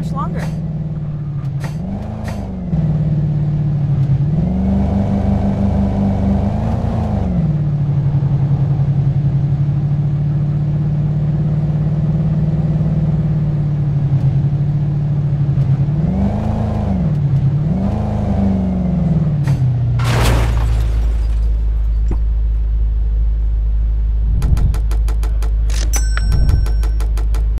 much longer?